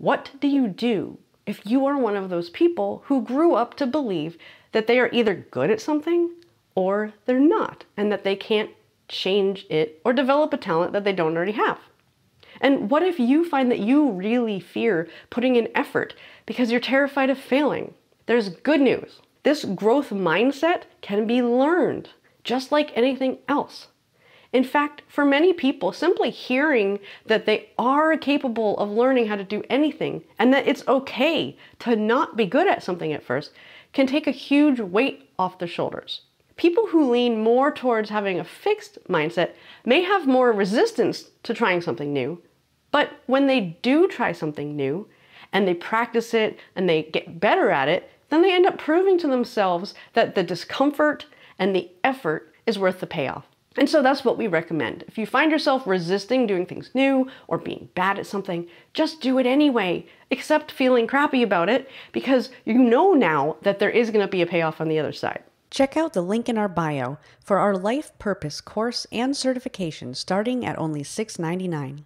What do you do if you are one of those people who grew up to believe that they are either good at something or they're not, and that they can't change it or develop a talent that they don't already have? And what if you find that you really fear putting in effort because you're terrified of failing? There's good news. This growth mindset can be learned, just like anything else. In fact, for many people, simply hearing that they are capable of learning how to do anything and that it's okay to not be good at something at first can take a huge weight off their shoulders. People who lean more towards having a fixed mindset may have more resistance to trying something new but when they do try something new and they practice it and they get better at it, then they end up proving to themselves that the discomfort and the effort is worth the payoff. And so that's what we recommend. If you find yourself resisting doing things new or being bad at something, just do it anyway, except feeling crappy about it because you know now that there is going to be a payoff on the other side. Check out the link in our bio for our life purpose course and certification starting at only $6.99.